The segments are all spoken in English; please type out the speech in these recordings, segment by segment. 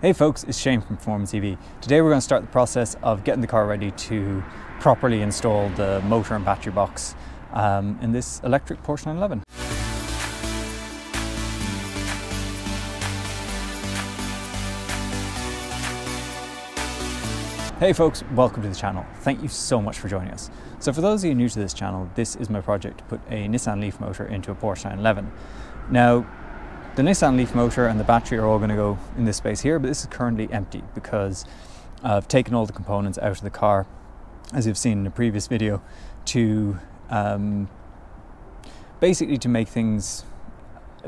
Hey folks, it's Shane from Performance EV. Today we're going to start the process of getting the car ready to properly install the motor and battery box um, in this electric Porsche 911. Hey folks, welcome to the channel. Thank you so much for joining us. So for those of you new to this channel, this is my project to put a Nissan Leaf motor into a Porsche 911. Now, the Nissan Leaf motor and the battery are all going to go in this space here, but this is currently empty because I've taken all the components out of the car, as you've seen in a previous video, to um, basically to make things,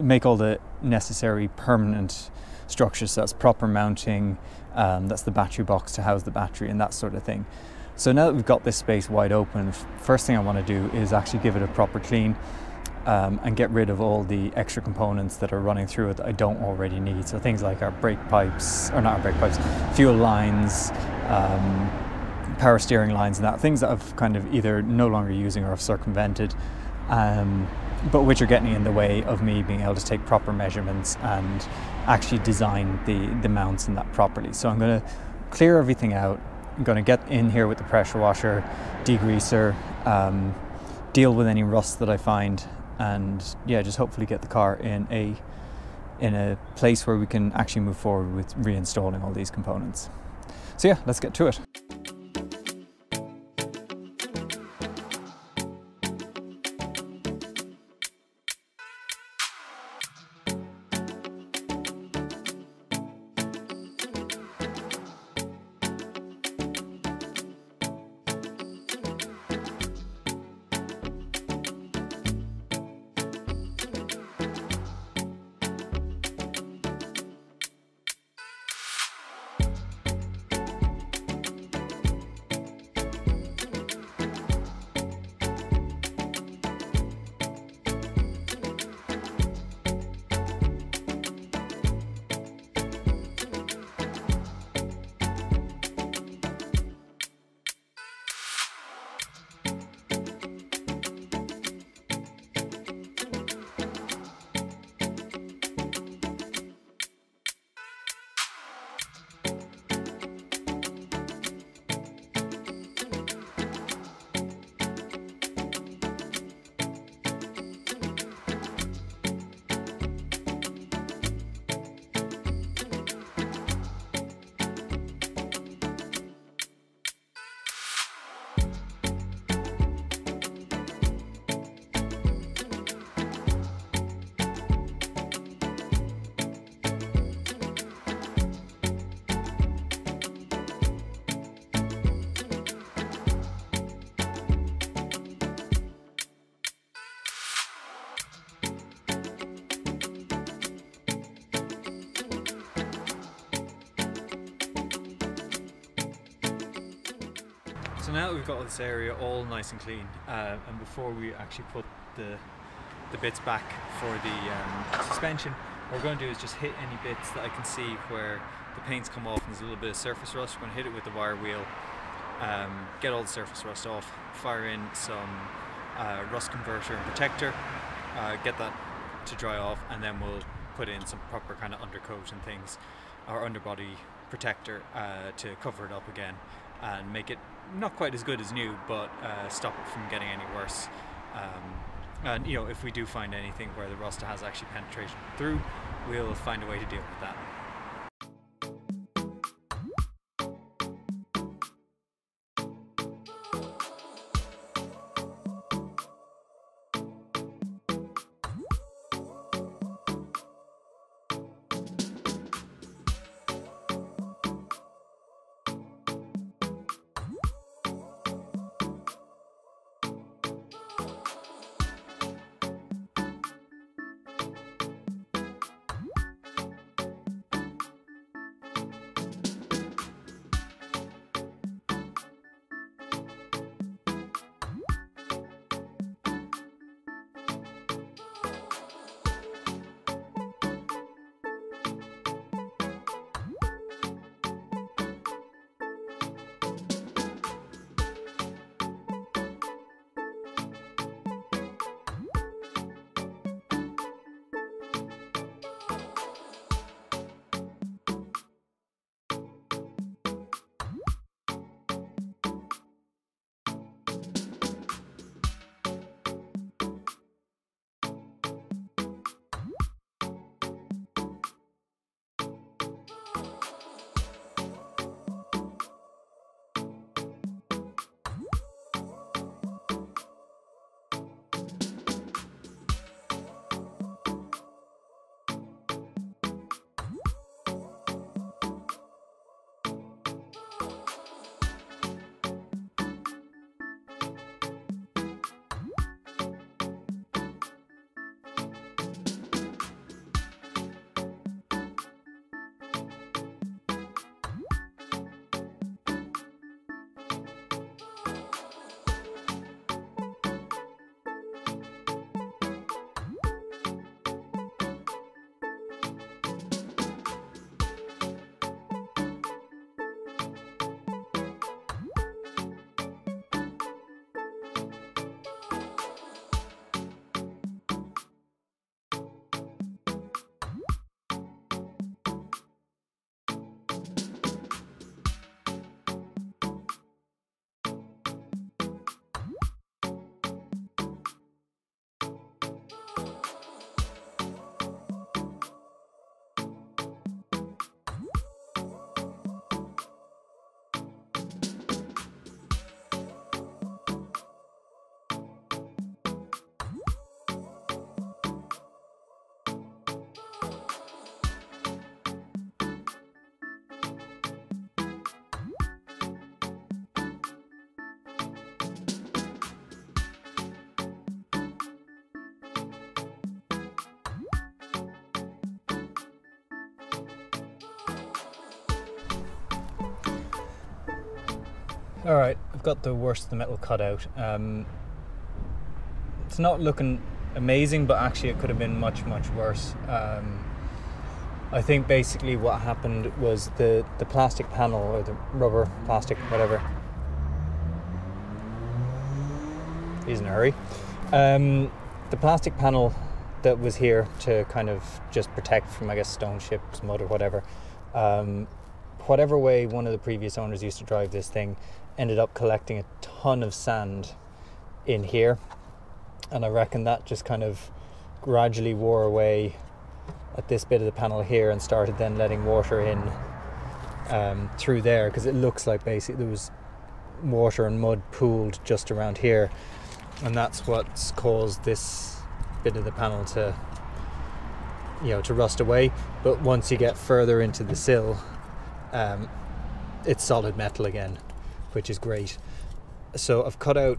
make all the necessary permanent structures. So that's proper mounting, um, that's the battery box to house the battery and that sort of thing. So now that we've got this space wide open, first thing I want to do is actually give it a proper clean um, and get rid of all the extra components that are running through it that I don't already need. So things like our brake pipes, or not our brake pipes, fuel lines, um, power steering lines and that, things that I've kind of either no longer using or have circumvented, um, but which are getting in the way of me being able to take proper measurements and actually design the, the mounts and that properly. So I'm going to clear everything out. I'm going to get in here with the pressure washer, degreaser, um, deal with any rust that I find and yeah, just hopefully get the car in a in a place where we can actually move forward with reinstalling all these components. So yeah, let's get to it. So now that we've got this area all nice and clean, uh, and before we actually put the the bits back for the um, suspension, what we're going to do is just hit any bits that I can see where the paint's come off and there's a little bit of surface rust. We're going to hit it with the wire wheel, um, get all the surface rust off, fire in some uh, rust converter and protector, uh, get that to dry off, and then we'll put in some proper kind of undercoat and things, or underbody protector uh, to cover it up again and make it not quite as good as new, but uh, stop it from getting any worse. Um, and you know, if we do find anything where the rust has actually penetrated through, we'll find a way to deal with that. All right, I've got the worst of the metal cut out. Um, it's not looking amazing, but actually it could have been much, much worse. Um, I think basically what happened was the, the plastic panel or the rubber, plastic, whatever. He's in a hurry. Um, the plastic panel that was here to kind of just protect from, I guess, stone chips, mud, or whatever. Um, whatever way one of the previous owners used to drive this thing ended up collecting a ton of sand in here. And I reckon that just kind of gradually wore away at this bit of the panel here and started then letting water in um, through there. Because it looks like basically there was water and mud pooled just around here. And that's what's caused this bit of the panel to you know to rust away. But once you get further into the sill um, it's solid metal again which is great. So I've cut out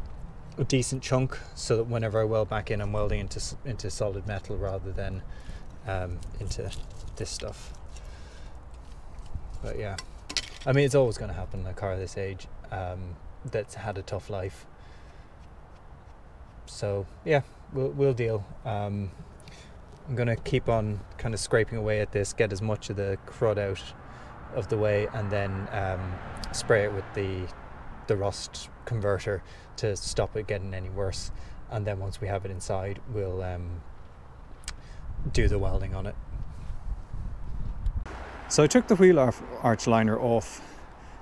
a decent chunk so that whenever I weld back in I'm welding into into solid metal rather than um, into this stuff. But yeah. I mean it's always going to happen in a car this age um, that's had a tough life. So yeah, we'll, we'll deal. Um, I'm gonna keep on kind of scraping away at this, get as much of the crud out of the way, and then um, spray it with the the rust converter to stop it getting any worse. And then once we have it inside, we'll um, do the welding on it. So I took the wheel arch liner off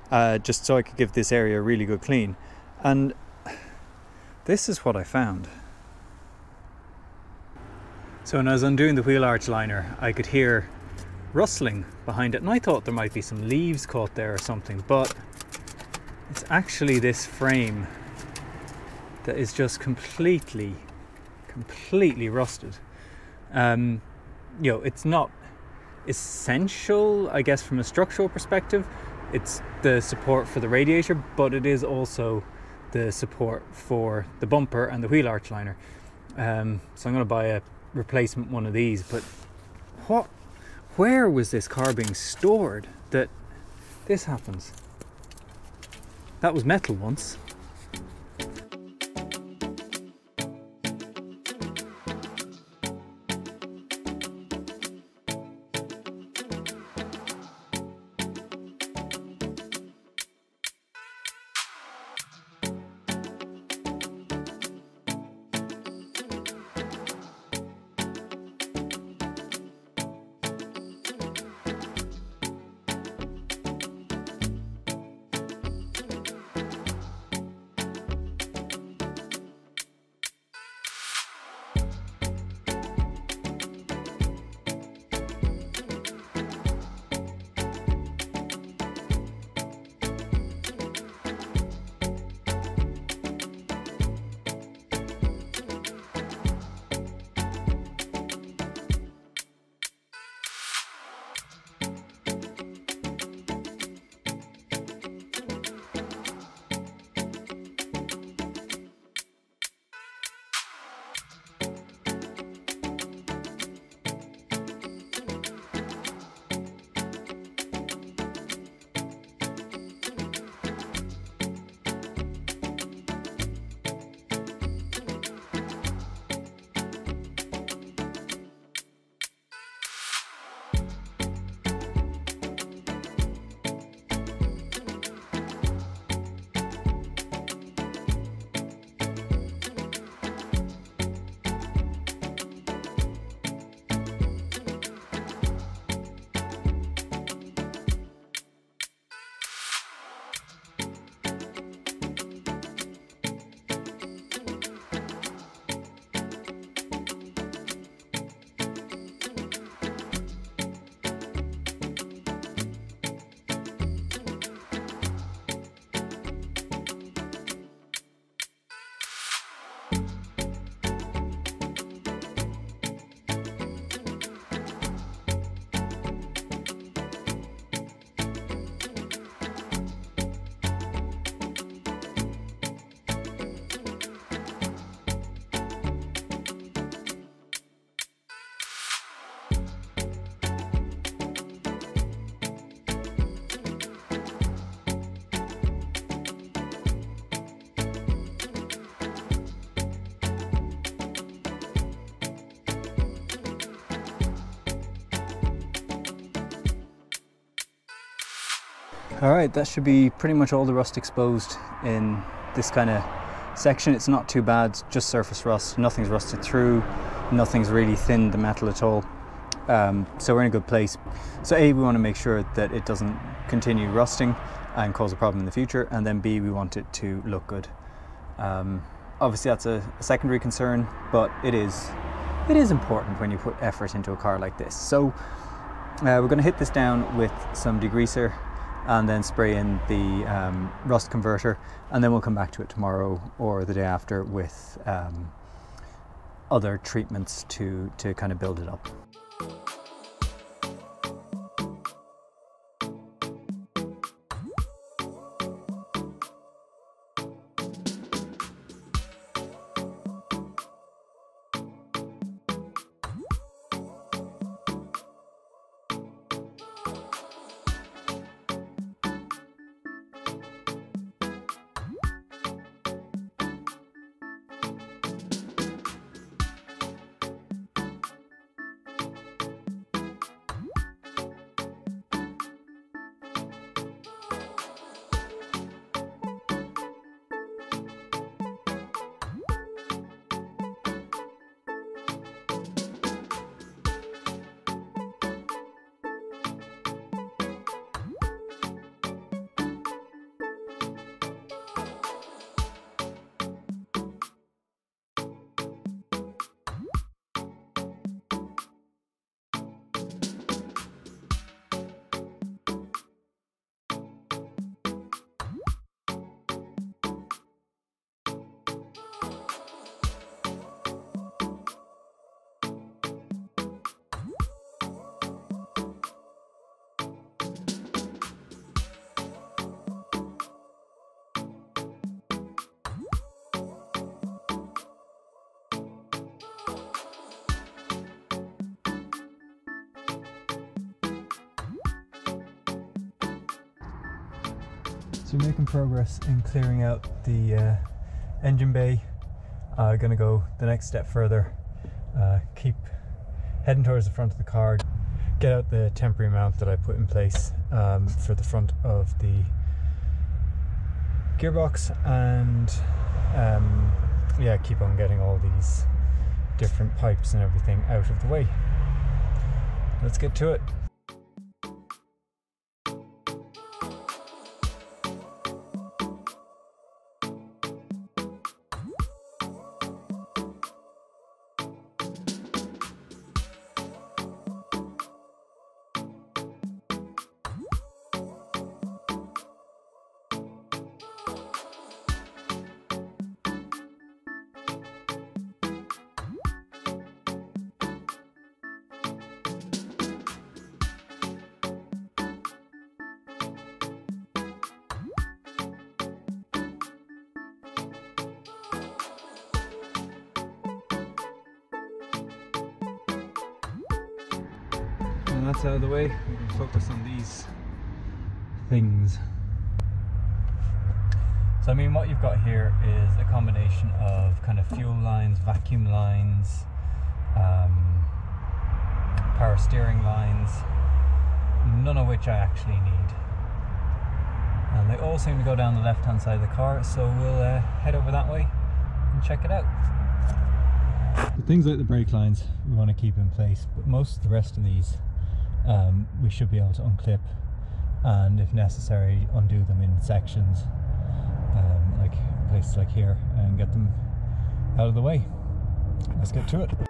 uh, just so I could give this area a really good clean, and this is what I found. So when I was undoing the wheel arch liner, I could hear rustling behind it, and I thought there might be some leaves caught there or something, but it's actually this frame that is just completely, completely rusted. Um, you know, it's not essential, I guess, from a structural perspective. It's the support for the radiator, but it is also the support for the bumper and the wheel arch liner. Um, so I'm going to buy a replacement one of these. But what, where was this car being stored that this happens? That was metal once. All right, that should be pretty much all the rust exposed in this kind of section. It's not too bad, just surface rust. Nothing's rusted through, nothing's really thinned the metal at all. Um, so we're in a good place. So A, we want to make sure that it doesn't continue rusting and cause a problem in the future, and then B, we want it to look good. Um, obviously, that's a, a secondary concern, but it is it is important when you put effort into a car like this. So uh, we're going to hit this down with some degreaser and then spray in the um, rust converter, and then we'll come back to it tomorrow or the day after with um, other treatments to to kind of build it up. So we're making progress in clearing out the uh, engine bay. Uh, gonna go the next step further. Uh, keep heading towards the front of the car. Get out the temporary mount that I put in place um, for the front of the gearbox and um, yeah, keep on getting all these different pipes and everything out of the way. Let's get to it. And that's out of the way, we can focus on these things. So I mean what you've got here is a combination of kind of fuel lines, vacuum lines, um, power steering lines, none of which I actually need. And they all seem to go down the left hand side of the car, so we'll uh, head over that way and check it out. The things like the brake lines we want to keep in place, but most of the rest of these um, we should be able to unclip and if necessary undo them in sections um, like places like here and get them out of the way. Let's get to it.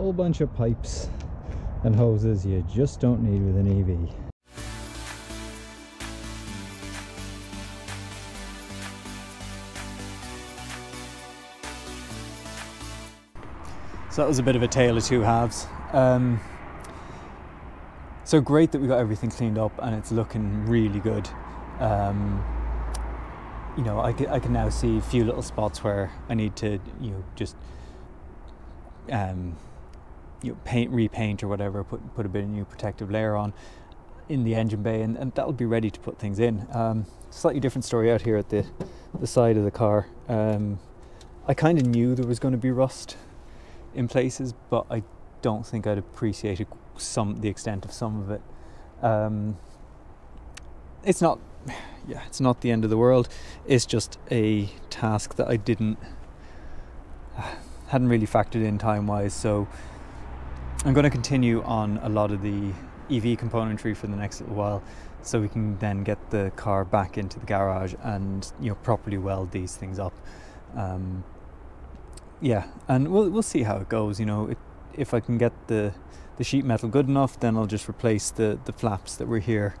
Whole bunch of pipes and hoses you just don't need with an EV. So that was a bit of a tale of two halves. Um, so great that we got everything cleaned up and it's looking really good. Um, you know, I I can now see a few little spots where I need to, you know, just um, you know, paint, repaint or whatever, put put a bit of new protective layer on in the engine bay, and, and that'll be ready to put things in. Um, slightly different story out here at the the side of the car. Um, I kind of knew there was going to be rust in places, but I don't think I'd appreciated some the extent of some of it. Um, it's not, yeah, it's not the end of the world. It's just a task that I didn't hadn't really factored in time wise. So I'm going to continue on a lot of the EV componentry for the next little while, so we can then get the car back into the garage and you know properly weld these things up. Um, yeah, and we'll we'll see how it goes. You know, it, if I can get the the sheet metal good enough, then I'll just replace the the flaps that were here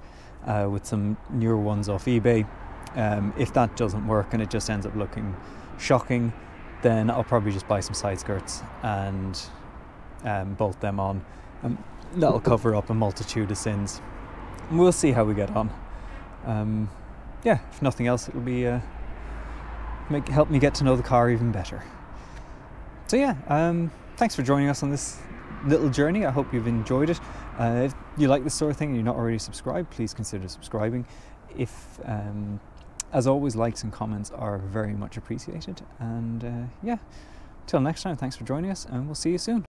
uh, with some newer ones off eBay. Um, if that doesn't work and it just ends up looking shocking, then I'll probably just buy some side skirts and um, bolt them on. Um, that'll cover up a multitude of sins. we'll see how we get on. Um, yeah, if nothing else, it'll be uh, make help me get to know the car even better. So yeah, um, thanks for joining us on this little journey. I hope you've enjoyed it. Uh, if you like this sort of thing and you're not already subscribed, please consider subscribing. If um, as always, likes and comments are very much appreciated. And uh, yeah, till next time, thanks for joining us, and we'll see you soon.